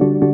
you